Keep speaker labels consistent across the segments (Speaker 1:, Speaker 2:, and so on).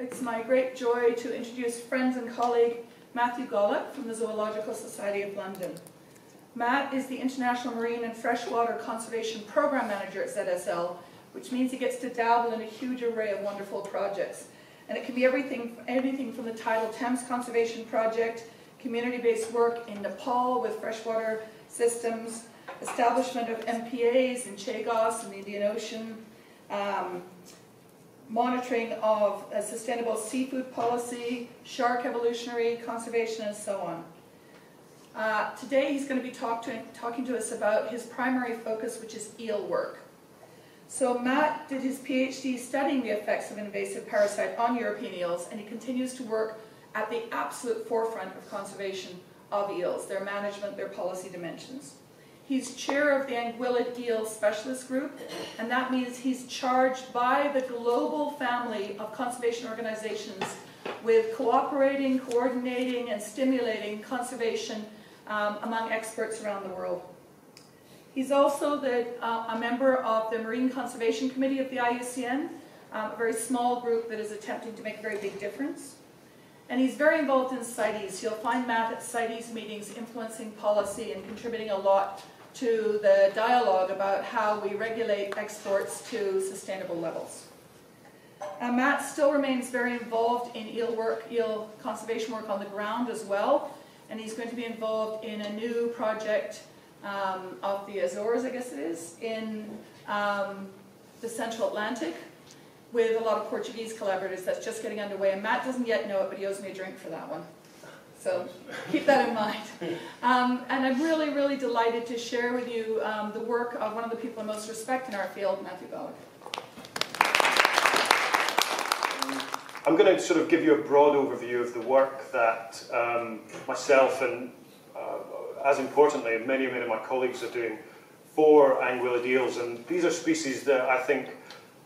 Speaker 1: it's my great joy to introduce friend and colleague Matthew Gollock from the Zoological Society of London. Matt is the International Marine and Freshwater Conservation Program Manager at ZSL, which means he gets to dabble in a huge array of wonderful projects. And it can be everything, anything from the tidal Thames Conservation Project, community-based work in Nepal with freshwater systems, establishment of MPAs in Chagos in the Indian Ocean, um, monitoring of a sustainable seafood policy, shark evolutionary conservation, and so on. Uh, today he's going to be talk to, talking to us about his primary focus, which is eel work. So Matt did his PhD studying the effects of invasive parasite on European eels, and he continues to work at the absolute forefront of conservation of eels, their management, their policy dimensions. He's chair of the Anguillid Eel Specialist Group, and that means he's charged by the global family of conservation organizations with cooperating, coordinating, and stimulating conservation um, among experts around the world. He's also the, uh, a member of the Marine Conservation Committee of the IUCN, um, a very small group that is attempting to make a very big difference. And he's very involved in CITES. You'll find Matt at CITES meetings influencing policy and contributing a lot to the dialogue about how we regulate exports to sustainable levels. Uh, Matt still remains very involved in eel work, eel conservation work on the ground as well, and he's going to be involved in a new project um, of the Azores, I guess it is, in um, the Central Atlantic with a lot of Portuguese collaborators that's just getting underway, and Matt doesn't yet know it, but he owes me a drink for that one. So keep that in mind. Um, and I'm really, really delighted to share with you um, the work of one of the people I most respect in our field, Matthew Gollock.
Speaker 2: I'm going to sort of give you a broad overview of the work that um, myself and, uh, as importantly, many, many of my colleagues are doing for anguillid eels. And these are species that I think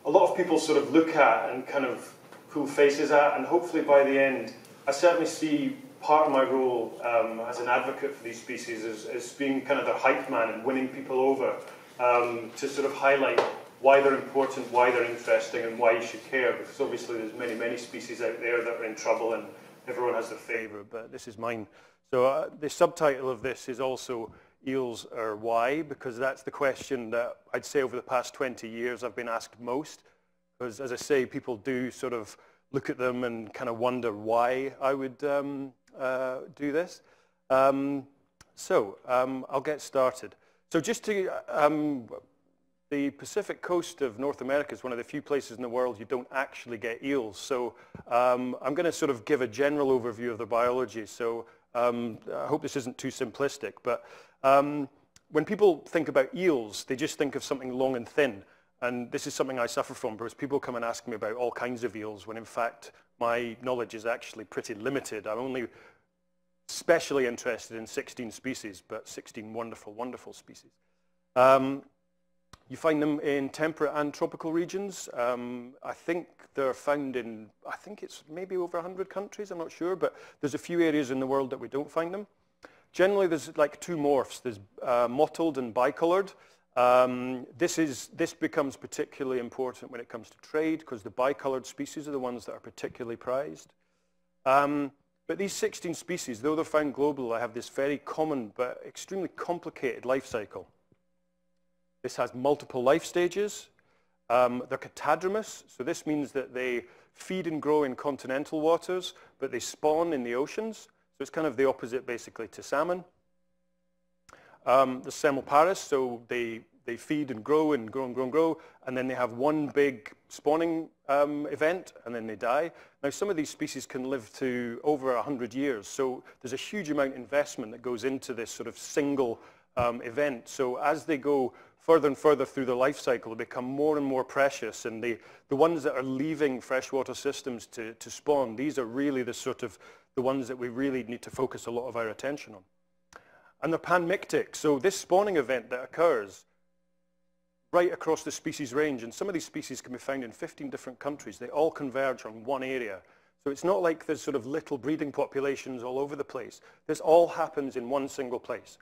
Speaker 2: a lot of people sort of look at and kind of pull faces at. And hopefully by the end, I certainly see part of my role um, as an advocate for these species is, is being kind of their hype man and winning people over um, to sort of highlight why they're important, why they're interesting, and why you should care. Because obviously there's many, many species out there that are in trouble and everyone has their favourite, but this is mine. So uh, the subtitle of this is also eels are why, because that's the question that I'd say over the past 20 years I've been asked most. Because as I say, people do sort of look at them and kind of wonder why I would um, uh, do this. Um, so um, I'll get started. So just to, um, the Pacific coast of North America is one of the few places in the world you don't actually get eels. So um, I'm going to sort of give a general overview of the biology. So um, I hope this isn't too simplistic, but um, when people think about eels, they just think of something long and thin. And this is something I suffer from because people come and ask me about all kinds of eels when in fact my knowledge is actually pretty limited. I'm only especially interested in 16 species, but 16 wonderful, wonderful species. Um, you find them in temperate and tropical regions. Um, I think they're found in, I think it's maybe over 100 countries, I'm not sure, but there's a few areas in the world that we don't find them. Generally, there's like two morphs. There's uh, mottled and bicolored. Um, this, is, this becomes particularly important when it comes to trade because the bicolored species are the ones that are particularly prized. Um, but these 16 species, though they're found globally, have this very common but extremely complicated life cycle. This has multiple life stages. Um, they're catadromous, so this means that they feed and grow in continental waters, but they spawn in the oceans. So it's kind of the opposite, basically, to salmon. Um, the semelparous, so they, they feed and grow and grow and grow and grow, and then they have one big spawning um, event, and then they die. Now, some of these species can live to over 100 years, so there's a huge amount of investment that goes into this sort of single um, event. So as they go further and further through the life cycle, they become more and more precious, and the, the ones that are leaving freshwater systems to, to spawn, these are really the sort of the ones that we really need to focus a lot of our attention on and they're panmictic. So this spawning event that occurs right across the species range, and some of these species can be found in 15 different countries. They all converge on one area. So it's not like there's sort of little breeding populations all over the place. This all happens in one single place.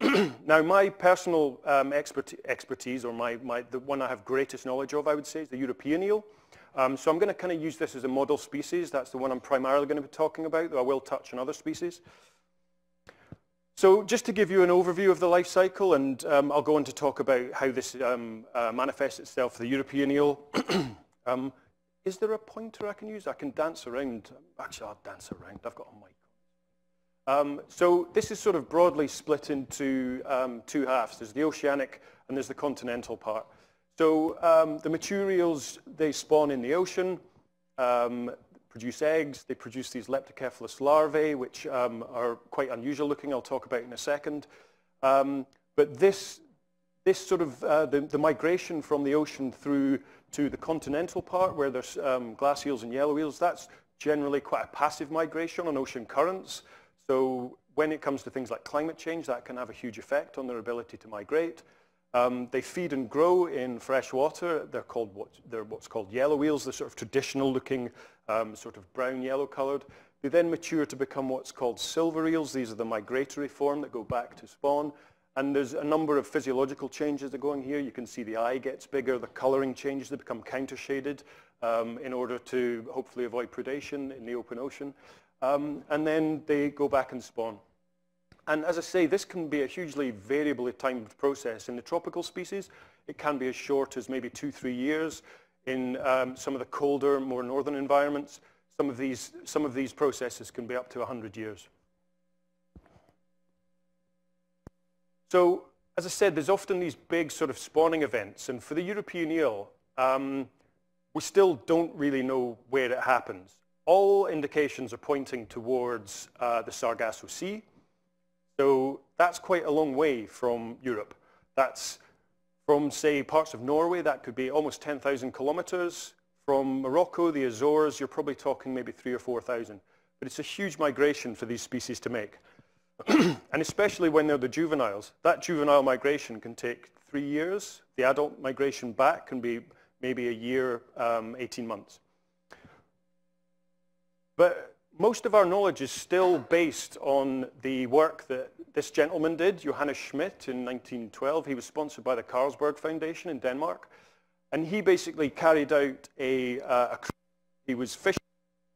Speaker 2: now, my personal um, expert expertise, or my, my, the one I have greatest knowledge of, I would say, is the European eel. Um, so I'm going to kind of use this as a model species. That's the one I'm primarily going to be talking about, though I will touch on other species. So just to give you an overview of the life cycle, and um, I'll go on to talk about how this um, uh, manifests itself for the European eel. um, is there a pointer I can use? I can dance around. Actually, I'll dance around. I've got a mic. Um, so this is sort of broadly split into um, two halves. There's the oceanic and there's the continental part. So um, the mature eels, they spawn in the ocean. Produce eggs. They produce these leptocephalus larvae, which um, are quite unusual looking. I'll talk about in a second. Um, but this, this sort of, uh, the, the, migration from the ocean through to the continental part where there's um, glass eels and yellow eels, that's generally quite a passive migration on ocean currents. So when it comes to things like climate change, that can have a huge effect on their ability to migrate. Um, they feed and grow in fresh water. They're called what, they're what's called yellow eels. They're sort of traditional looking, um, sort of brown yellow colored. They then mature to become what's called silver eels. These are the migratory form that go back to spawn. And there's a number of physiological changes that are going here. You can see the eye gets bigger, the coloring changes, they become counter-shaded um, in order to hopefully avoid predation in the open ocean. Um, and then they go back and spawn. And as I say, this can be a hugely variably timed process. In the tropical species, it can be as short as maybe two, three years. In um, some of the colder, more northern environments, some of these, some of these processes can be up to 100 years. So, as I said, there's often these big sort of spawning events. And for the European eel, um, we still don't really know where it happens. All indications are pointing towards uh, the Sargasso Sea, so that's quite a long way from Europe. That's from, say, parts of Norway, that could be almost 10,000 kilometers. From Morocco, the Azores, you're probably talking maybe three or 4,000. But it's a huge migration for these species to make. and especially when they're the juveniles. That juvenile migration can take three years. The adult migration back can be maybe a year, um, 18 months. But most of our knowledge is still based on the work that this gentleman did, Johannes Schmidt, in 1912. He was sponsored by the Carlsberg Foundation in Denmark. And he basically carried out a, uh, a he was fishing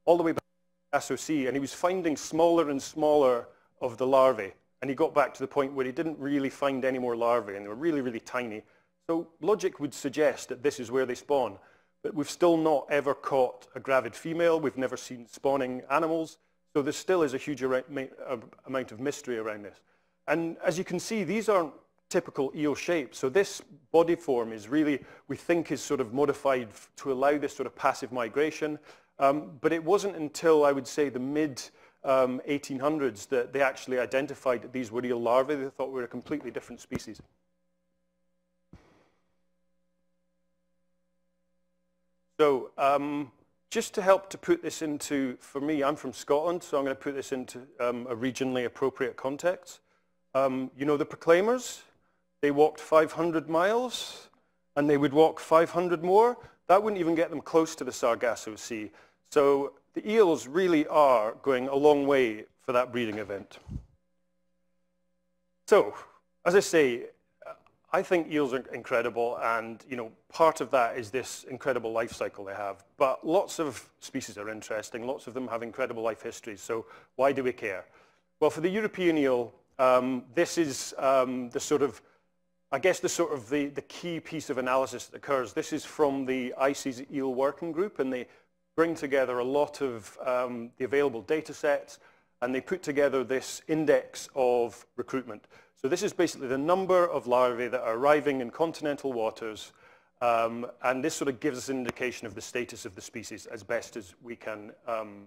Speaker 2: all the way back to the SOC, and he was finding smaller and smaller of the larvae. And he got back to the point where he didn't really find any more larvae, and they were really, really tiny. So logic would suggest that this is where they spawn. But we've still not ever caught a gravid female. We've never seen spawning animals. So there still is a huge amount of mystery around this. And as you can see, these aren't typical eel shapes. So this body form is really, we think is sort of modified to allow this sort of passive migration. Um, but it wasn't until, I would say, the mid um, 1800s that they actually identified that these were eel larvae. They thought we were a completely different species. So um, just to help to put this into, for me, I'm from Scotland, so I'm going to put this into um, a regionally appropriate context. Um, you know the Proclaimers? They walked 500 miles, and they would walk 500 more. That wouldn't even get them close to the Sargasso Sea. So the eels really are going a long way for that breeding event. So, as I say, I think eels are incredible, and you know, part of that is this incredible life cycle they have. But lots of species are interesting. Lots of them have incredible life histories. So why do we care? Well, for the European eel, um, this is um, the sort of, I guess, the sort of the, the key piece of analysis that occurs. This is from the ICES eel working group, and they bring together a lot of um, the available data sets, and they put together this index of recruitment. So this is basically the number of larvae that are arriving in continental waters, um, and this sort of gives us an indication of the status of the species as best as we can um,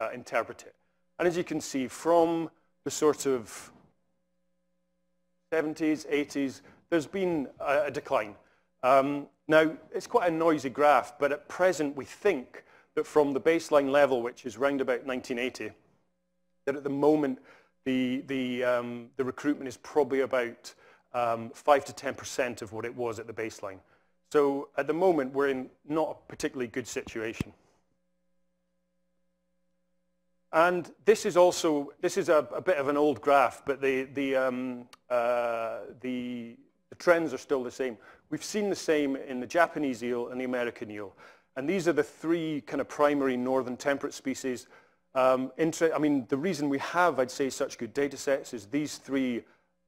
Speaker 2: uh, interpret it. And as you can see, from the sort of 70s, 80s, there's been a, a decline. Um, now, it's quite a noisy graph, but at present we think that from the baseline level, which is round about 1980, that at the moment the, the, um, the recruitment is probably about um, 5 to 10% of what it was at the baseline. So at the moment, we're in not a particularly good situation. And this is also, this is a, a bit of an old graph, but the, the, um, uh, the, the trends are still the same. We've seen the same in the Japanese eel and the American eel. And these are the three kind of primary northern temperate species. Um, I mean, the reason we have, I'd say, such good data sets is these three,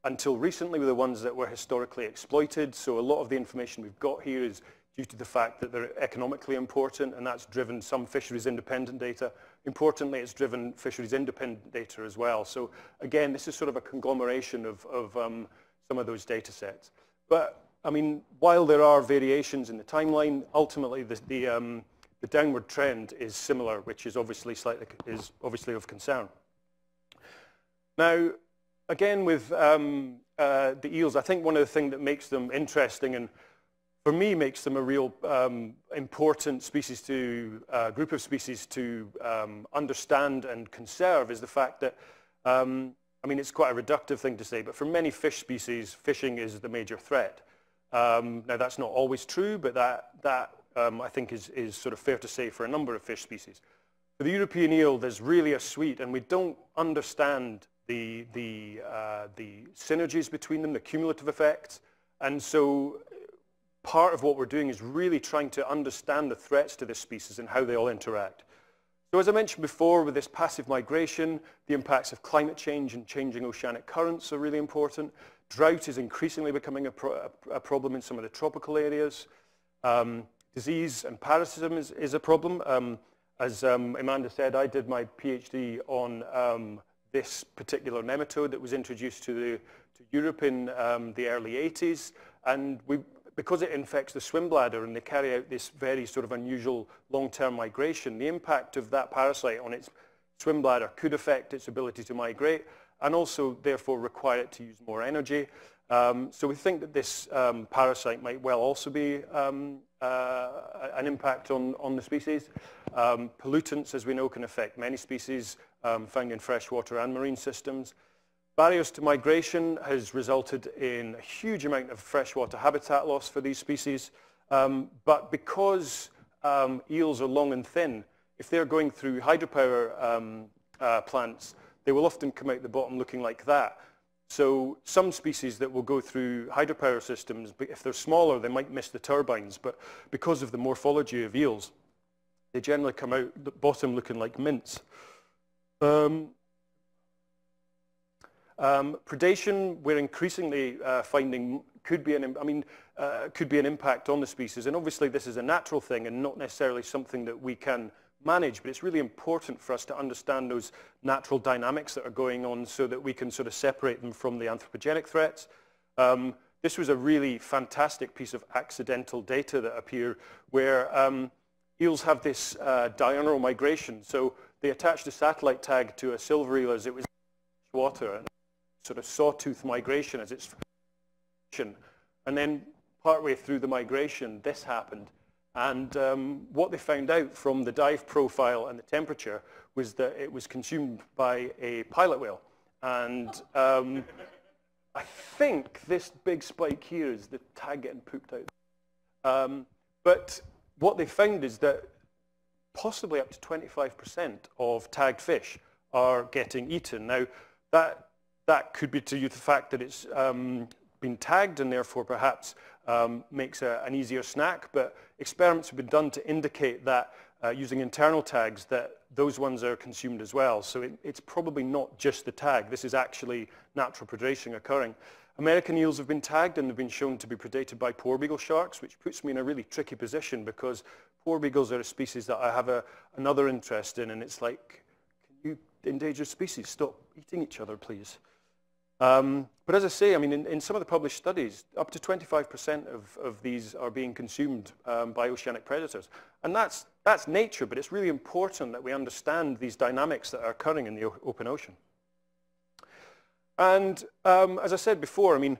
Speaker 2: until recently, were the ones that were historically exploited. So a lot of the information we've got here is due to the fact that they're economically important, and that's driven some fisheries independent data. Importantly, it's driven fisheries independent data as well. So again, this is sort of a conglomeration of, of um, some of those data sets. But I mean, while there are variations in the timeline, ultimately the, the, um, the downward trend is similar, which is obviously slightly is obviously of concern. Now, again with um, uh, the eels, I think one of the things that makes them interesting and for me makes them a real um, important species to uh, group of species to um, understand and conserve is the fact that um, I mean it's quite a reductive thing to say, but for many fish species, fishing is the major threat. Um, now that's not always true, but that, that um, I think is, is sort of fair to say for a number of fish species. For the European eel, there's really a suite, and we don't understand the, the, uh, the synergies between them, the cumulative effects. And so part of what we're doing is really trying to understand the threats to this species and how they all interact. So as I mentioned before, with this passive migration, the impacts of climate change and changing oceanic currents are really important. Drought is increasingly becoming a, pro a problem in some of the tropical areas. Um, disease and parasitism is, is a problem. Um, as um, Amanda said, I did my PhD on um, this particular nematode that was introduced to, the, to Europe in um, the early 80s. And we, because it infects the swim bladder and they carry out this very sort of unusual long-term migration, the impact of that parasite on its swim bladder could affect its ability to migrate and also therefore require it to use more energy. Um, so we think that this um, parasite might well also be um, uh, an impact on, on the species. Um, pollutants, as we know, can affect many species um, found in freshwater and marine systems. Barriers to migration has resulted in a huge amount of freshwater habitat loss for these species. Um, but because eels are long and thin, if they're going through hydropower uh, plants, they will often come out the bottom looking like that. So some species that will go through hydropower systems, if they're smaller, they might miss the turbines, but because of the morphology of eels, they generally come out the bottom looking like mints. Um, um, predation, we're increasingly uh, finding could be an, I mean, uh, could be an impact on the species, and obviously this is a natural thing and not necessarily something that we can manage, but it's really important for us to understand those natural dynamics that are going on so that we can sort of separate them from the anthropogenic threats. Um, this was a really fantastic piece of accidental data that appeared where um, eels have this uh, diurnal migration. So they attached a satellite tag to a silver eel as it was water, and sort of sawtooth migration as it's and then partway through the migration, this happened. And um, what they found out from the dive profile and the temperature was that it was consumed by a pilot whale. And um, I think this big spike here is the tag getting pooped out. Um, but what they found is that possibly up to 25% of tagged fish are getting eaten. Now, that, that could be to the fact that it's um, been tagged and therefore perhaps um, makes a, an easier snack, but experiments have been done to indicate that uh, using internal tags that those ones are consumed as well. So it, it's probably not just the tag. This is actually natural predation occurring. American eels have been tagged and have been shown to be predated by porbeagle sharks, which puts me in a really tricky position because porbeagles are a species that I have a, another interest in, and it's like, can you endangered species stop eating each other, please? Um, but as I say, I mean, in, in, some of the published studies, up to 25% of, of these are being consumed um, by oceanic predators. And that's, that's nature, but it's really important that we understand these dynamics that are occurring in the open ocean. And um, as I said before, I mean,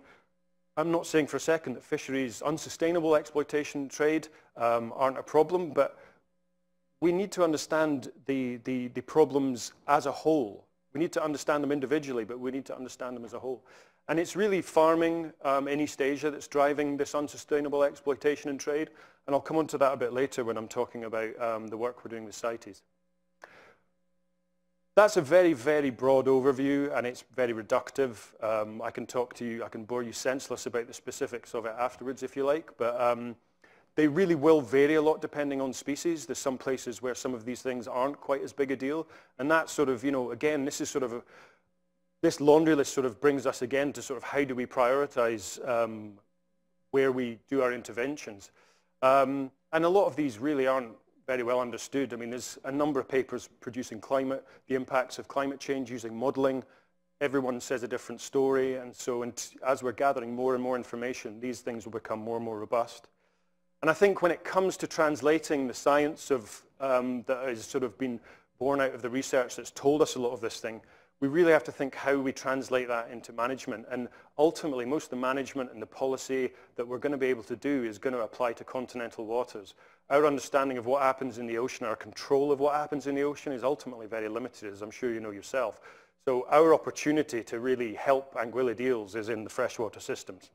Speaker 2: I'm not saying for a second that fisheries, unsustainable exploitation trade um, aren't a problem, but we need to understand the, the, the problems as a whole we need to understand them individually, but we need to understand them as a whole. And it's really farming um, in East Asia that's driving this unsustainable exploitation and trade. And I'll come on to that a bit later when I'm talking about um, the work we're doing with CITES. That's a very, very broad overview, and it's very reductive. Um, I can talk to you, I can bore you senseless about the specifics of it afterwards if you like, but um, they really will vary a lot depending on species. There's some places where some of these things aren't quite as big a deal. And that sort of, you know, again, this is sort of, a, this laundry list sort of brings us again to sort of how do we prioritize um, where we do our interventions. Um, and a lot of these really aren't very well understood. I mean, there's a number of papers producing climate, the impacts of climate change using modeling. Everyone says a different story. And so and as we're gathering more and more information, these things will become more and more robust. And I think when it comes to translating the science of, um, that has sort of been born out of the research that's told us a lot of this thing, we really have to think how we translate that into management. And ultimately, most of the management and the policy that we're going to be able to do is going to apply to continental waters. Our understanding of what happens in the ocean, our control of what happens in the ocean is ultimately very limited, as I'm sure you know yourself. So our opportunity to really help anguillid eels is in the freshwater systems.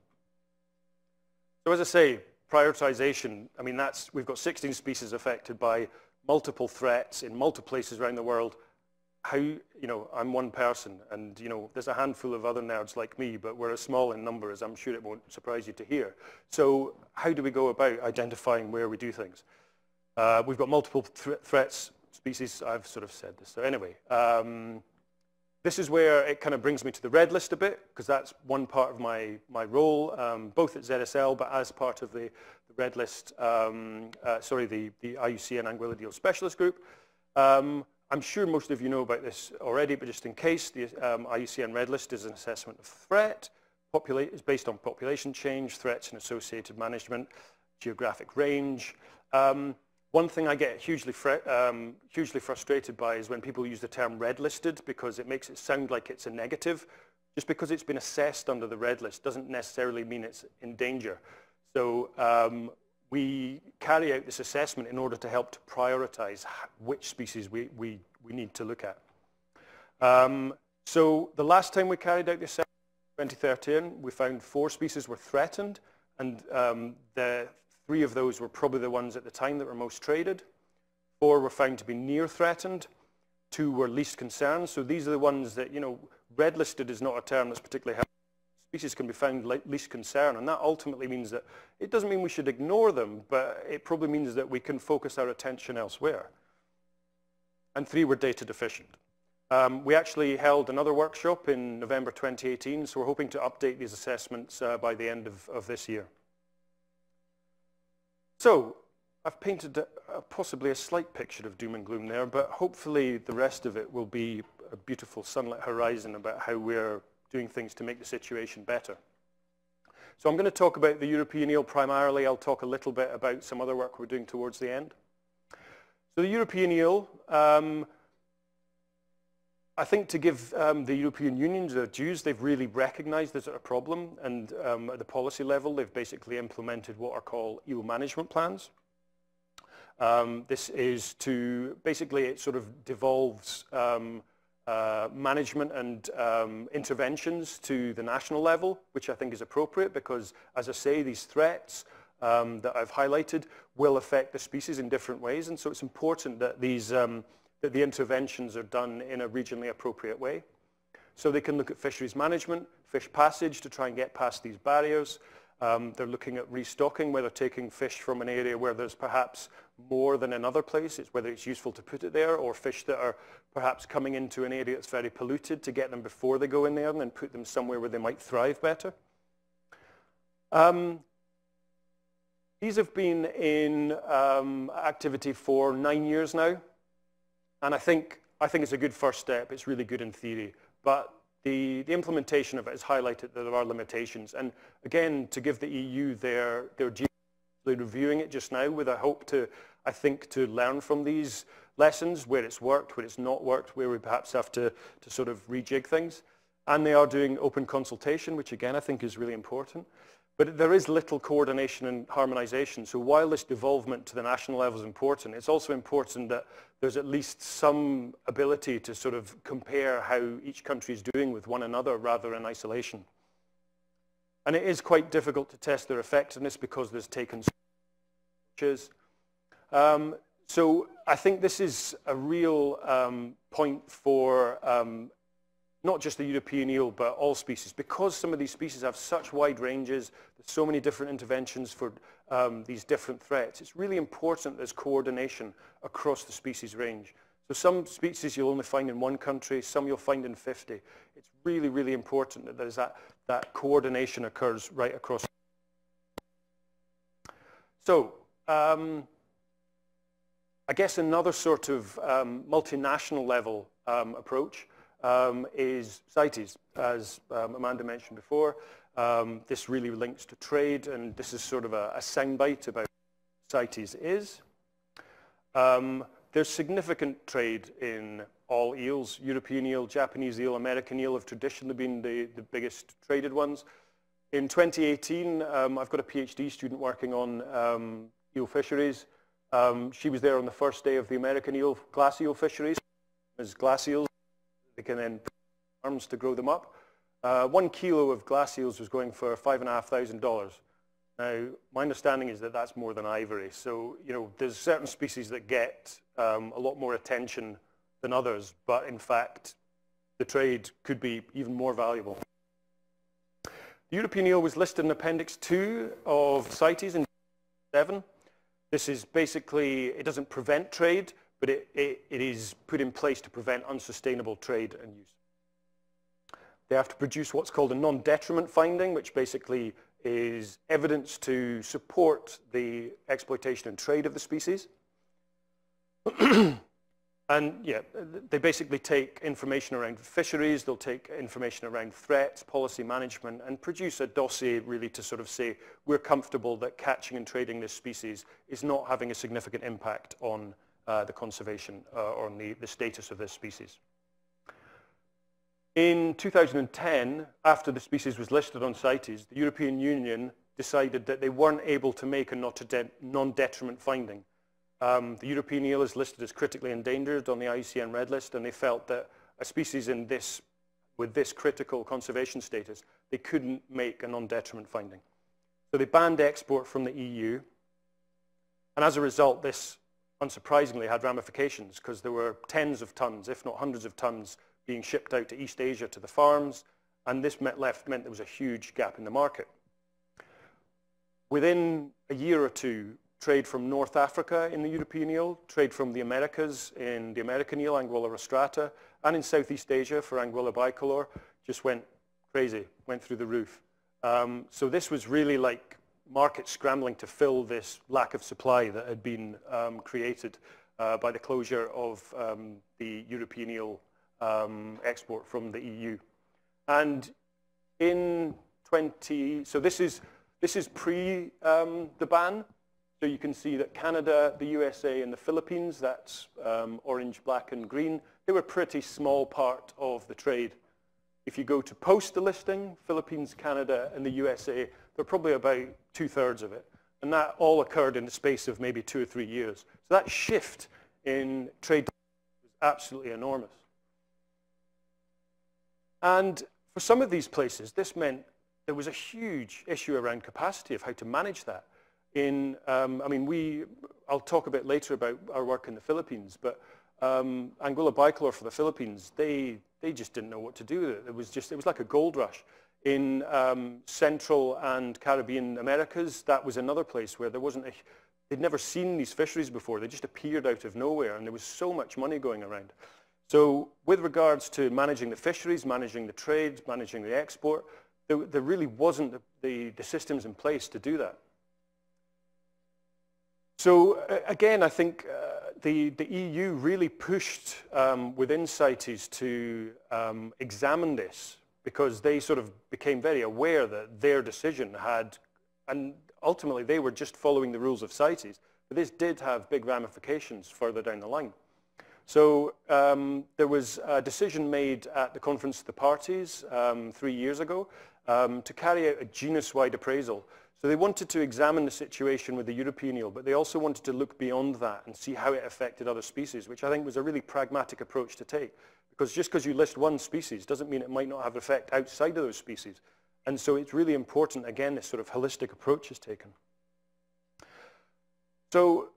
Speaker 2: So as I say, prioritization, I mean, that's, we've got 16 species affected by multiple threats in multiple places around the world how, you know, I'm one person and, you know, there's a handful of other nerds like me, but we're a small in number, as I'm sure it won't surprise you to hear. So how do we go about identifying where we do things? Uh, we've got multiple th threats, species, I've sort of said this. So anyway, um, this is where it kind of brings me to the red list a bit, because that's one part of my, my role, um, both at ZSL, but as part of the, the red list, um, uh, sorry, the, the IUCN Anguillid Eel Specialist Group. Um, I'm sure most of you know about this already, but just in case, the um, IUCN Red List is an assessment of threat. Popula it's based on population change, threats and associated management, geographic range. Um, one thing I get hugely, um, hugely frustrated by is when people use the term red listed because it makes it sound like it's a negative. Just because it's been assessed under the red list doesn't necessarily mean it's in danger. So um, we carry out this assessment in order to help to prioritize which species we, we, we need to look at. Um, so the last time we carried out the assessment, 2013, we found four species were threatened, and um, the three of those were probably the ones at the time that were most traded. Four were found to be near threatened. Two were least concerned. So these are the ones that, you know, red listed is not a term that's particularly helpful species can be found least concern. And that ultimately means that it doesn't mean we should ignore them, but it probably means that we can focus our attention elsewhere. And three were data deficient. Um, we actually held another workshop in November 2018, so we're hoping to update these assessments uh, by the end of, of, this year. So I've painted a, a, possibly a slight picture of doom and gloom there, but hopefully the rest of it will be a beautiful sunlit horizon about how we're doing things to make the situation better. So I'm going to talk about the European eel primarily. I'll talk a little bit about some other work we're doing towards the end. So the European eel, um, I think to give um, the European Union their dues, they've really recognized there's a problem and um, at the policy level, they've basically implemented what are called EU management plans. Um, this is to, basically it sort of devolves um, uh, management and um, interventions to the national level, which I think is appropriate because, as I say, these threats um, that I've highlighted will affect the species in different ways. And so it's important that, these, that the interventions are done in a regionally appropriate way. So they can look at fisheries management, fish passage to try and get past these barriers. Um, they're looking at restocking, whether taking fish from an area where there's perhaps more than another place, it's whether it's useful to put it there, or fish that are perhaps coming into an area that's very polluted to get them before they go in there and then put them somewhere where they might thrive better. Um, these have been in um, activity for nine years now, and I think, I think it's a good first step. It's really good in theory, but the, the implementation of it has highlighted that there are limitations. And again, to give the EU their, their reviewing it just now with a hope to, I think, to learn from these lessons, where it's worked, where it's not worked, where we perhaps have to, to sort of rejig things. And they are doing open consultation, which again I think is really important. But there is little coordination and harmonization. So while this devolvement to the national level is important, it's also important that there's at least some ability to sort of compare how each country is doing with one another rather in isolation. And it is quite difficult to test their effectiveness because there's taken um, so I think this is a real um, point for um, not just the European eel, but all species. Because some of these species have such wide ranges, there's so many different interventions for um, these different threats, it's really important there's coordination across the species range. So some species you'll only find in one country, some you'll find in 50. It's really, really important that there's that, that coordination occurs right across. So um, I guess another sort of um, multinational level um, approach um, is CITES, as um, Amanda mentioned before. Um, this really links to trade, and this is sort of a, a soundbite about CITES is. Um, there's significant trade in all eels. European eel, Japanese eel, American eel have traditionally been the, the biggest traded ones. In 2018, um, I've got a PhD student working on um, eel fisheries. She was there on the first day of the American eel, glass eel fisheries. As glass eels, they can then arms to grow them up. Uh, one kilo of glass eels was going for $5,500. Now, my understanding is that that's more than ivory. So, you know, there's certain species that get um, a lot more attention than others, but in fact, the trade could be even more valuable. The European eel was listed in Appendix 2 of CITES in 7. This is basically, it doesn't prevent trade, but it, it, it is put in place to prevent unsustainable trade and use. They have to produce what's called a non-detriment finding, which basically is evidence to support the exploitation and trade of the species. and yeah, they basically take information around fisheries, they'll take information around threats, policy management, and produce a dossier really to sort of say, we're comfortable that catching and trading this species is not having a significant impact on the conservation uh, or on the, the status of this species. In 2010, after the species was listed on CITES, the European Union decided that they weren't able to make a non-detriment finding. Um, the European eel is listed as critically endangered on the IUCN Red List, and they felt that a species in this, with this critical conservation status, they couldn't make a non-detriment finding. So they banned export from the EU, and as a result, this unsurprisingly had ramifications because there were tens of tons, if not hundreds of tons, being shipped out to East Asia to the farms, and this meant, left, meant there was a huge gap in the market. Within a year or two, trade from North Africa in the European eel, trade from the Americas in the American eel, Anguilla rostrata, and in Southeast Asia for Anguilla bicolor, just went crazy, went through the roof. Um, so this was really like market scrambling to fill this lack of supply that had been um, created uh, by the closure of um, the European eel um, export from the EU. And in 20, so this is, this is pre um, the ban. So you can see that Canada, the USA, and the Philippines, that's um, orange, black, and green, they were a pretty small part of the trade. If you go to post the listing, Philippines, Canada, and the USA, they're probably about two-thirds of it. And that all occurred in the space of maybe two or three years. So that shift in trade was absolutely enormous. And for some of these places, this meant there was a huge issue around capacity of how to manage that. In, um, I mean, we, I'll talk a bit later about our work in the Philippines, but um, Anguilla bicolor for the Philippines, they, they just didn't know what to do with it. It was just, it was like a gold rush. In um, Central and Caribbean Americas, that was another place where there wasn't a, they'd never seen these fisheries before. They just appeared out of nowhere, and there was so much money going around. So with regards to managing the fisheries, managing the trade, managing the export, there, there really wasn't the, the, the, systems in place to do that. So again, I think uh, the, the EU really pushed um, within CITES to um, examine this because they sort of became very aware that their decision had, and ultimately they were just following the rules of CITES, but this did have big ramifications further down the line. So um, there was a decision made at the Conference of the Parties um, three years ago um, to carry out a genus-wide appraisal. So they wanted to examine the situation with the European eel, but they also wanted to look beyond that and see how it affected other species, which I think was a really pragmatic approach to take. Because just because you list one species doesn't mean it might not have effect outside of those species. And so it's really important, again, this sort of holistic approach is taken. So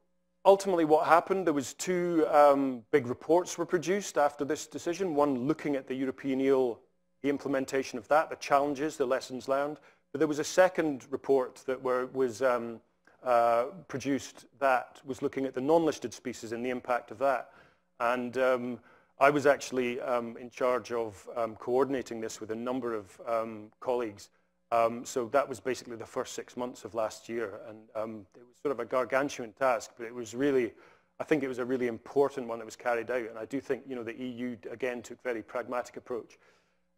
Speaker 2: ultimately what happened, there was two um, big reports were produced after this decision, one looking at the European eel, the implementation of that, the challenges, the lessons learned. But there was a second report that were, was um, uh, produced that was looking at the non-listed species and the impact of that. And um, I was actually um, in charge of um, coordinating this with a number of um, colleagues. Um, so that was basically the first six months of last year. And um, it was sort of a gargantuan task, but it was really, I think it was a really important one that was carried out. And I do think, you know, the EU, again, took a very pragmatic approach.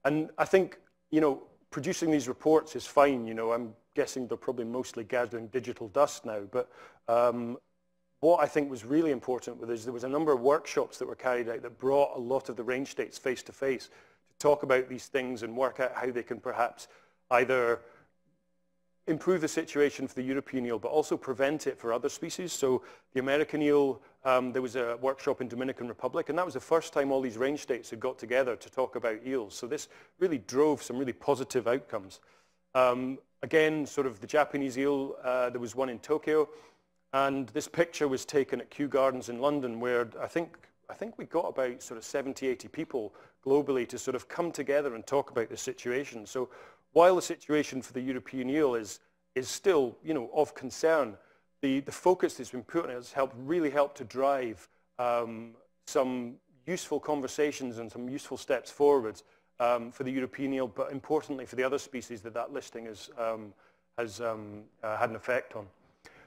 Speaker 2: And I think, you know, producing these reports is fine. You know, I'm guessing they're probably mostly gathering digital dust now. But um, what I think was really important was there was a number of workshops that were carried out that brought a lot of the range states face to face to talk about these things and work out how they can perhaps either improve the situation for the European eel, but also prevent it for other species. So the American eel, um, there was a workshop in Dominican Republic, and that was the first time all these range states had got together to talk about eels. So this really drove some really positive outcomes. Um, again, sort of the Japanese eel, uh, there was one in Tokyo, and this picture was taken at Kew Gardens in London, where I think, I think we got about sort of 70, 80 people globally to sort of come together and talk about the situation. So while the situation for the European eel is, is still, you know, of concern, the, the focus that's been put on it has helped, really helped to drive um, some useful conversations and some useful steps forwards um, for the European eel, but importantly for the other species that that listing has, um, has um, uh, had an effect on.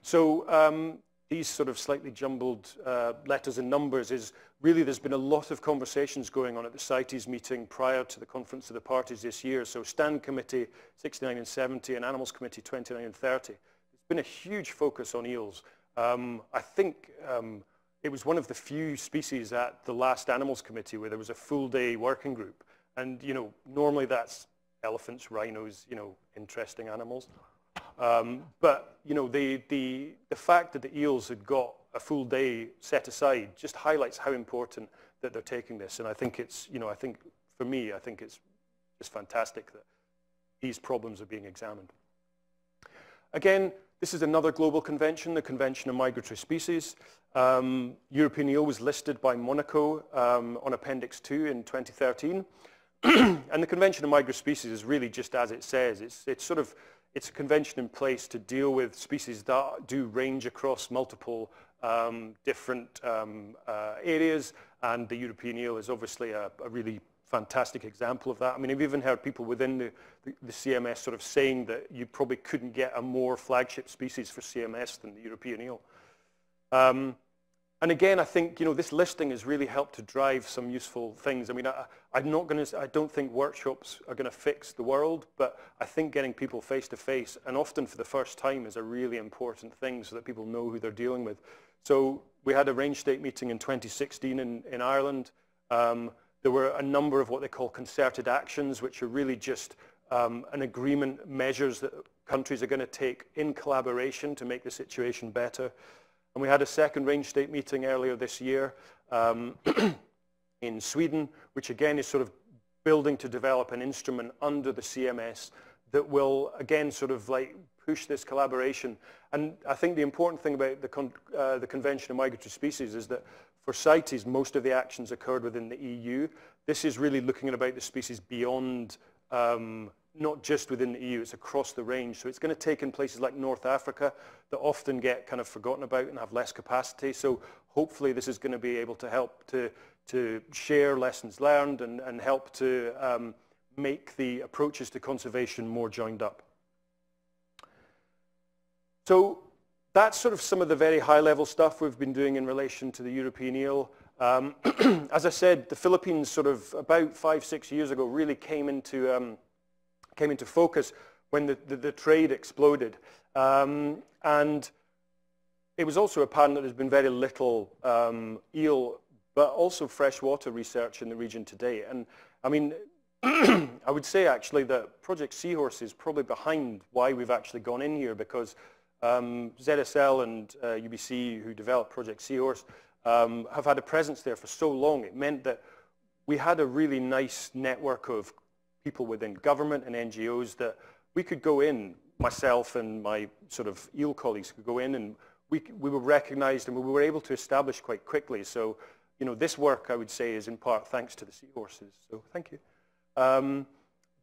Speaker 2: So um, these sort of slightly jumbled uh, letters and numbers is really there's been a lot of conversations going on at the CITES meeting prior to the Conference of the Parties this year. So Stand Committee 69 and 70 and Animals Committee 29 and 30. There's been a huge focus on eels. Um, I think um, it was one of the few species at the last Animals Committee where there was a full day working group. And, you know, normally that's elephants, rhinos, you know, interesting animals. Um, but, you know, the, the, the fact that the eels had got a full day set aside just highlights how important that they're taking this. And I think it's, you know, I think for me, I think it's just fantastic that these problems are being examined. Again, this is another global convention, the Convention on Migratory Species. Um, European eel was listed by Monaco um, on Appendix 2 in 2013. and the Convention on Migratory Species is really just as it says. It's, it's sort of it's a convention in place to deal with species that do range across multiple um, different um, uh, areas, and the European eel is obviously a, a, really fantastic example of that. I mean, I've even heard people within the, the, the, CMS sort of saying that you probably couldn't get a more flagship species for CMS than the European eel. Um, and again, I think you know this listing has really helped to drive some useful things. I mean, I, am not going to. I don't think workshops are going to fix the world, but I think getting people face to face and often for the first time is a really important thing, so that people know who they're dealing with. So we had a range state meeting in 2016 in, in Ireland. Um, there were a number of what they call concerted actions, which are really just um, an agreement measures that countries are going to take in collaboration to make the situation better. And we had a second range state meeting earlier this year um, in Sweden, which again is sort of building to develop an instrument under the CMS that will again sort of like push this collaboration. And I think the important thing about the, con uh, the Convention of Migratory Species is that for CITES, most of the actions occurred within the EU. This is really looking at about the species beyond um, not just within the EU, it's across the range. So it's going to take in places like North Africa that often get kind of forgotten about and have less capacity. So hopefully this is going to be able to help to, to share lessons learned and, and help to um, make the approaches to conservation more joined up. So that's sort of some of the very high level stuff we've been doing in relation to the European eel. Um, as I said, the Philippines sort of about five, six years ago really came into um, came into focus when the, the, the trade exploded. Um, and it was also apparent that there's been very little um, eel, but also freshwater research in the region today. And I mean, I would say actually that Project Seahorse is probably behind why we've actually gone in here because um, ZSL and uh, UBC, who developed Project Seahorse, um, have had a presence there for so long. It meant that we had a really nice network of people within government and NGOs that we could go in, myself and my sort of eel colleagues could go in and we, we were recognized and we were able to establish quite quickly. So, you know, this work I would say is in part thanks to the seahorses. So thank you. Um,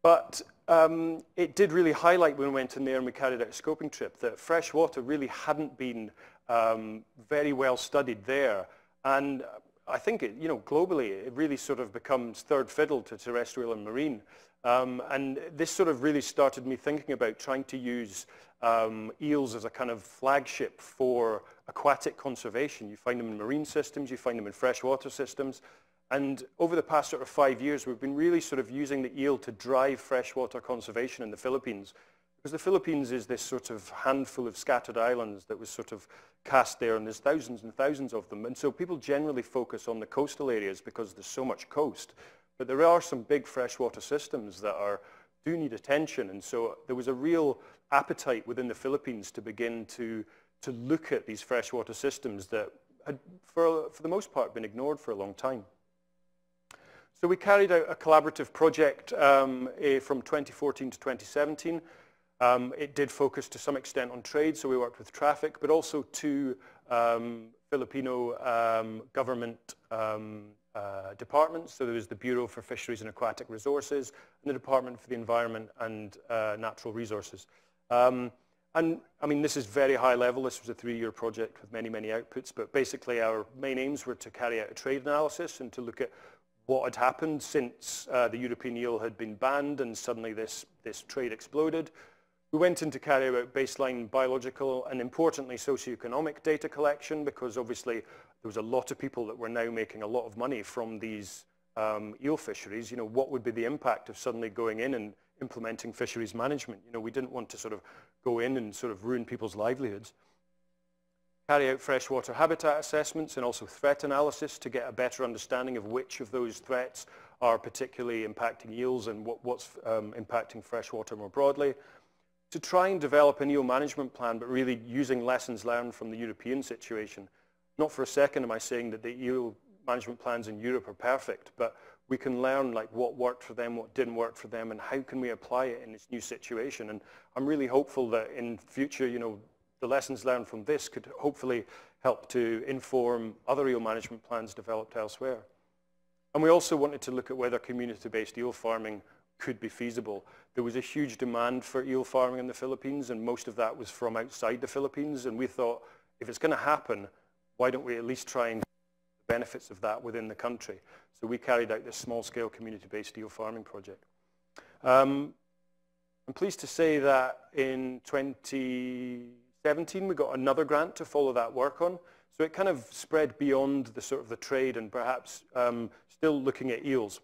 Speaker 2: But um, it did really highlight when we went in there and we carried out a scoping trip that fresh water really hadn't been um, very well studied there. And I think, it, you know, globally, it really sort of becomes third fiddle to terrestrial and marine. Um, and this sort of really started me thinking about trying to use um, eels as a kind of flagship for aquatic conservation. You find them in marine systems, you find them in freshwater systems. And over the past sort of five years, we've been really sort of using the eel to drive freshwater conservation in the Philippines. Because the Philippines is this sort of handful of scattered islands that was sort of cast there, and there's thousands and thousands of them. And so people generally focus on the coastal areas because there's so much coast. But there are some big freshwater systems that are, do need attention. And so there was a real appetite within the Philippines to begin to, to look at these freshwater systems that had, for, for the most part, been ignored for a long time. So we carried out a collaborative project um, from 2014 to 2017. Um, it did focus to some extent on trade, so we worked with traffic, but also two um, Filipino um, government um, uh, departments. So there was the Bureau for Fisheries and Aquatic Resources and the Department for the Environment and uh, Natural Resources. Um, and I mean, this is very high level. This was a three-year project with many, many outputs, but basically our main aims were to carry out a trade analysis and to look at what had happened since uh, the European eel had been banned and suddenly this, this trade exploded. We went in to carry out baseline biological and importantly socioeconomic data collection because obviously there was a lot of people that were now making a lot of money from these um, eel fisheries. You know, what would be the impact of suddenly going in and implementing fisheries management? You know, we didn't want to sort of go in and sort of ruin people's livelihoods. Carry out freshwater habitat assessments and also threat analysis to get a better understanding of which of those threats are particularly impacting eels and what, what's um, impacting freshwater more broadly to try and develop an eel management plan, but really using lessons learned from the European situation. Not for a second am I saying that the eel management plans in Europe are perfect, but we can learn like what worked for them, what didn't work for them, and how can we apply it in this new situation. And I'm really hopeful that in future, you know, the lessons learned from this could hopefully help to inform other eel management plans developed elsewhere. And we also wanted to look at whether community-based eel farming could be feasible. There was a huge demand for eel farming in the Philippines, and most of that was from outside the Philippines. And we thought, if it's going to happen, why don't we at least try and the benefits of that within the country? So we carried out this small-scale community-based eel farming project. Um, I'm pleased to say that in 2017, we got another grant to follow that work on. So it kind of spread beyond the sort of the trade and perhaps um, still looking at eels.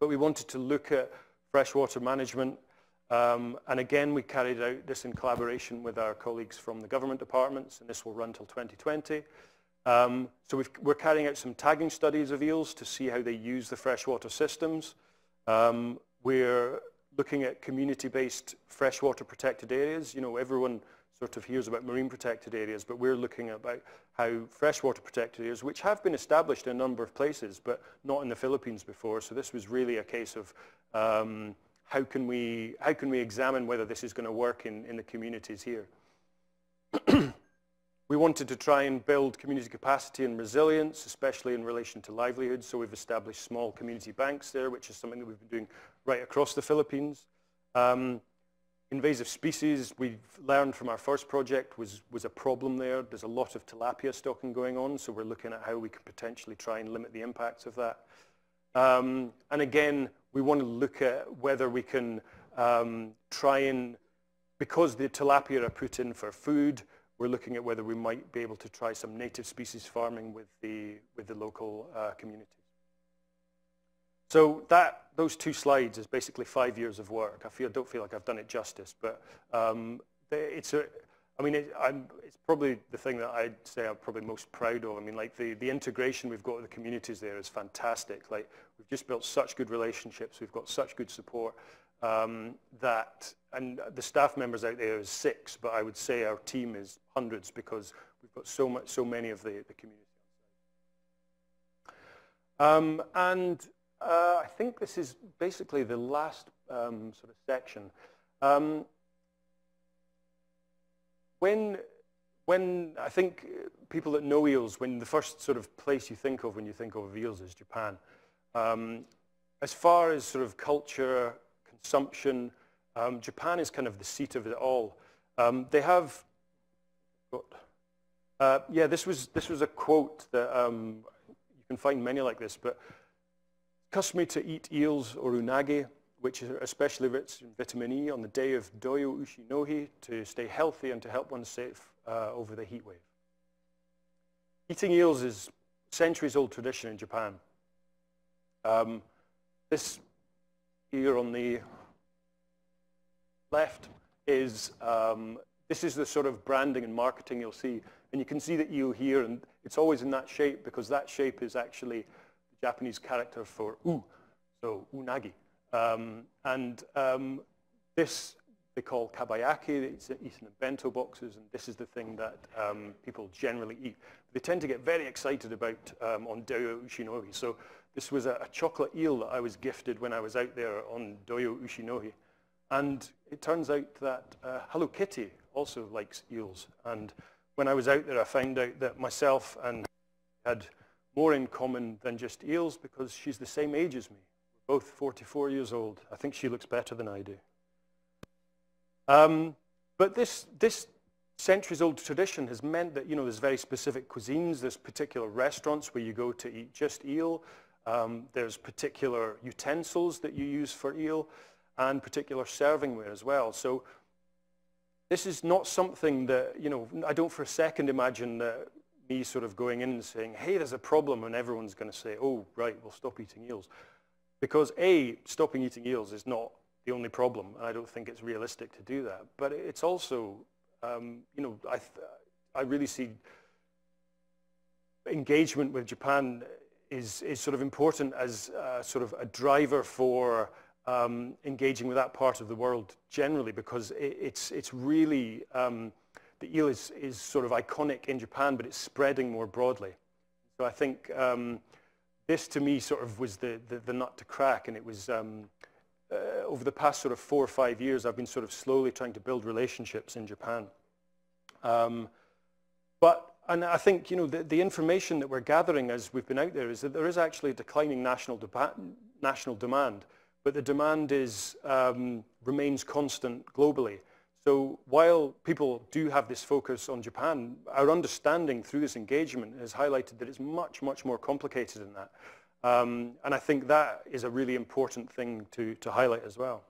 Speaker 2: But we wanted to look at freshwater management. Um, and again, we carried out this in collaboration with our colleagues from the government departments, and this will run till 2020. Um, so we are carrying out some tagging studies of eels to see how they use the freshwater systems. Um, we're looking at community-based freshwater protected areas. You know, everyone sort of hears about marine protected areas, but we're looking about how freshwater protected areas, which have been established in a number of places, but not in the Philippines before. So this was really a case of um, how, can we, how can we examine whether this is going to work in, in the communities here. we wanted to try and build community capacity and resilience, especially in relation to livelihoods. So we've established small community banks there, which is something that we've been doing right across the Philippines. Um, Invasive species, we've learned from our first project, was, was a problem there. There's a lot of tilapia stocking going on, so we're looking at how we can potentially try and limit the impacts of that. Um, and again, we want to look at whether we can um, try and, because the tilapia are put in for food, we're looking at whether we might be able to try some native species farming with the, with the local uh, community. So that, those two slides is basically five years of work. I feel, don't feel like I've done it justice, but um, it's a, I mean, it, it's probably the thing that I'd say I'm probably most proud of. I mean, like the, the integration we've got with the communities there is fantastic. Like we've just built such good relationships. We've got such good support um, that, and the staff members out there is six, but I would say our team is hundreds because we've got so much, so many of the, the community. Um, and uh, I think this is basically the last um, sort of section. Um, when, when I think people that know eels, when the first sort of place you think of when you think of eels is Japan. Um, as far as sort of culture, consumption. Um, Japan is kind of the seat of it all. Um, they have, uh, yeah, this was, this was a quote that um, you can find many like this, but customary to eat eels or unagi, which is especially rich in vitamin E on the day of Doyo Ushinohi to stay healthy and to help one safe uh, over the heat wave. Eating eels is centuries old tradition in Japan. Um, this here on the left is, um, this is the sort of branding and marketing you'll see. And you can see the eel here, and it's always in that shape because that shape is actually Japanese character for u, so unagi. Um, and um, this they call kabayaki, it's eaten in bento boxes, and this is the thing that um, people generally eat. They tend to get very excited about um, on Doyo Ushinohi. So this was a, a, chocolate eel that I was gifted when I was out there on Doyo Ushinohi. And it turns out that uh, Hello Kitty also likes eels. And when I was out there, I found out that myself and had more in common than just eels because she's the same age as me. We're both 44 years old. I think she looks better than I do. Um, but this, this centuries-old tradition has meant that, you know, there's very specific cuisines, there's particular restaurants where you go to eat just eel, um, there's particular utensils that you use for eel, and particular servingware as well. So this is not something that, you know, I don't for a second imagine that me sort of going in and saying, hey, there's a problem, and everyone's going to say, oh, right, we'll stop eating eels. Because A, stopping eating eels is not the only problem, and I don't think it's realistic to do that. But it's also, um, you know, I, I really see engagement with Japan is, is sort of important as uh, sort of a driver for um, engaging with that part of the world generally because it, it's, it's really, um, the eel is, is sort of iconic in Japan, but it's spreading more broadly. So I think um, this to me sort of was the, the, the nut to crack and it was, um, uh, over the past sort of four or five years, I've been sort of slowly trying to build relationships in Japan. Um, but, and I think, you know, the, the, information that we're gathering as we've been out there is that there is actually a declining national, de national demand, but the demand is, um, remains constant globally. So while people do have this focus on Japan, our understanding through this engagement has highlighted that it's much, much more complicated than that. Um, and I think that is a really important thing to, to highlight as well.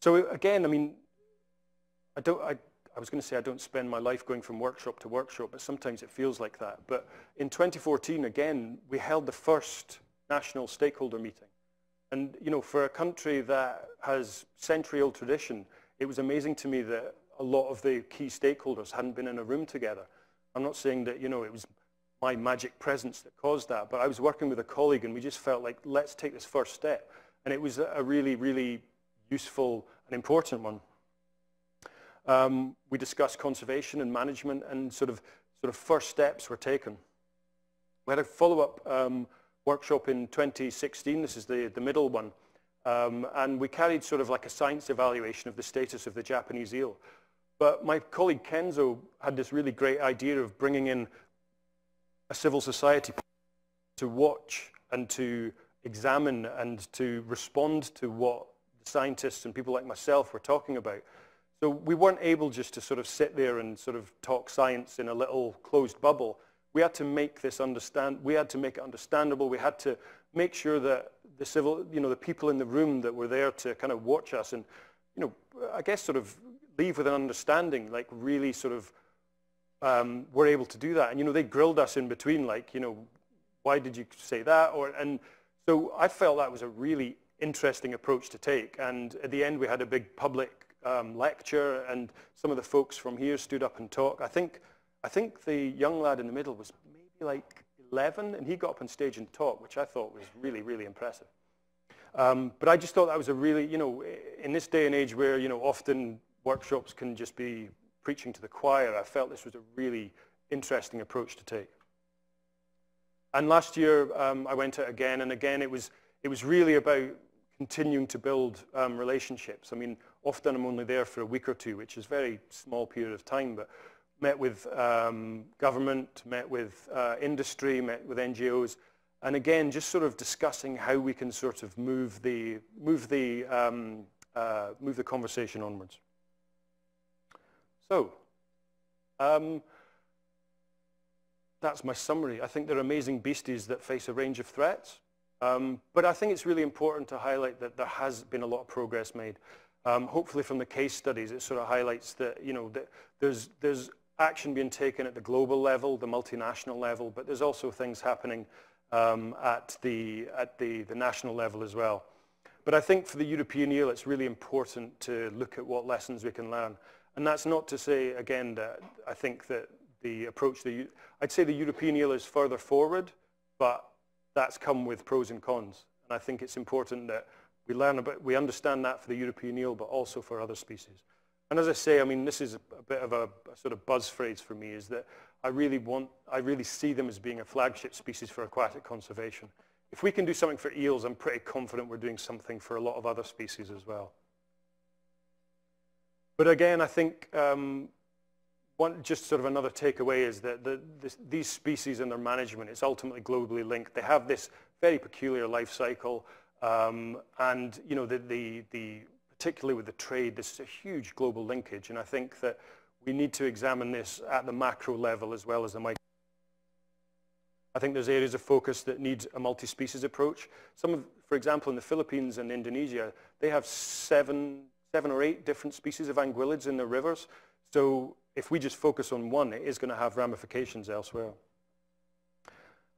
Speaker 2: So again, I mean, I, don't, I, I was going to say I don't spend my life going from workshop to workshop, but sometimes it feels like that. But in 2014, again, we held the first national stakeholder meeting. And, you know, for a country that has century-old tradition, it was amazing to me that a lot of the key stakeholders hadn't been in a room together. I'm not saying that, you know, it was my magic presence that caused that. But I was working with a colleague and we just felt like, let's take this first step. And it was a really, really useful and important one. Um, we discussed conservation and management and sort of, sort of first steps were taken. We had a follow-up um, workshop in 2016. This is the, the middle one. Um, and we carried sort of like a science evaluation of the status of the Japanese eel. But my colleague Kenzo had this really great idea of bringing in a civil society to watch and to examine and to respond to what scientists and people like myself were talking about. So we weren't able just to sort of sit there and sort of talk science in a little closed bubble. We had to make this understand, we had to make it understandable. We had to make sure that the civil, you know, the people in the room that were there to kind of watch us and, you know, I guess sort of leave with an understanding, like really sort of um, were able to do that. And, you know, they grilled us in between, like, you know, why did you say that? Or, and so I felt that was a really interesting approach to take. And at the end, we had a big public um, lecture, and some of the folks from here stood up and talked. I think, I think the young lad in the middle was maybe like 11, and he got up on stage and talked, which I thought was really, really impressive. Um, but I just thought that was a really, you know, in this day and age where, you know, often workshops can just be preaching to the choir, I felt this was a really interesting approach to take. And last year, um, I went out again, and again, it was, it was really about continuing to build um, relationships. I mean, often I'm only there for a week or two, which is a very small period of time, but met with um, government, met with uh, industry, met with NGOs, and again, just sort of discussing how we can sort of move the, move the, um, uh, move the conversation onwards. So, um, that's my summary. I think they're amazing beasties that face a range of threats. Um, but I think it's really important to highlight that there has been a lot of progress made. Um, hopefully from the case studies, it sort of highlights that, you know, that there's, there's action being taken at the global level, the multinational level, but there's also things happening um, at, the, at the, the national level as well. But I think for the European eel, it's really important to look at what lessons we can learn. And that's not to say, again, that I think that the approach, the, I'd say the European eel is further forward, but that's come with pros and cons. And I think it's important that we learn about, we understand that for the European eel, but also for other species. And as I say, I mean, this is a, bit of a, a, sort of buzz phrase for me, is that I really want, I really see them as being a flagship species for aquatic conservation. If we can do something for eels, I'm pretty confident we're doing something for a lot of other species as well. But again, I think um, one, just sort of another takeaway is that the, this, these species and their management is ultimately globally linked. They have this very peculiar life cycle, um, and you know, the, the, the, particularly with the trade, this is a huge global linkage, and I think that we need to examine this at the macro level as well as the micro. I think there's areas of focus that need a multi-species approach. Some of, for example, in the Philippines and Indonesia, they have seven, seven or eight different species of anguillids in their rivers. So if we just focus on one, it is going to have ramifications elsewhere.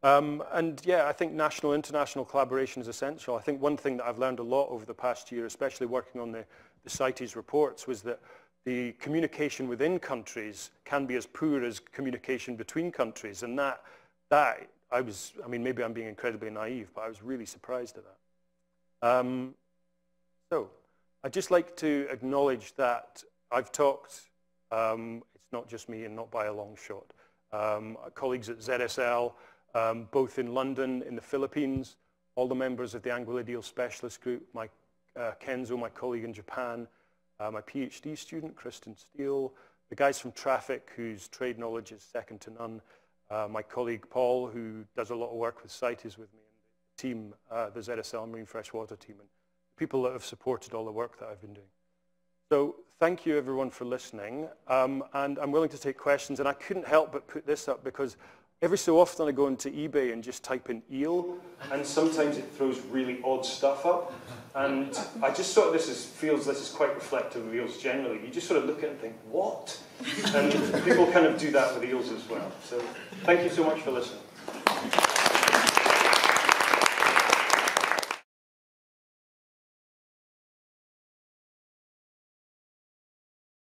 Speaker 2: Um, and yeah, I think national, international collaboration is essential. I think one thing that I've learned a lot over the past year, especially working on the, the CITES reports, was that the communication within countries can be as poor as communication between countries. And that, that I was, I mean, maybe I'm being incredibly naive, but I was really surprised at that. Um, so I'd just like to acknowledge that I've talked um, it's not just me and not by a long shot. Um, colleagues at ZSL, um, both in London, in the Philippines, all the members of the Anguillid Eel Specialist Group, my uh, Kenzo, my colleague in Japan, uh, my PhD student, Kristen Steele, the guys from Traffic, whose trade knowledge is second to none, uh, my colleague Paul, who does a lot of work with CITES with me, and the team, uh, the ZSL Marine Freshwater team, and people that have supported all the work that I've been doing. So thank you everyone for listening. Um, and I'm willing to take questions. And I couldn't help but put this up because every so often I go into eBay and just type in eel. And sometimes it throws really odd stuff up. And I just thought this is, feels this is quite reflective of eels generally. You just sort of look at it and think, what? And people kind of do that with eels as well. So thank you so much for listening.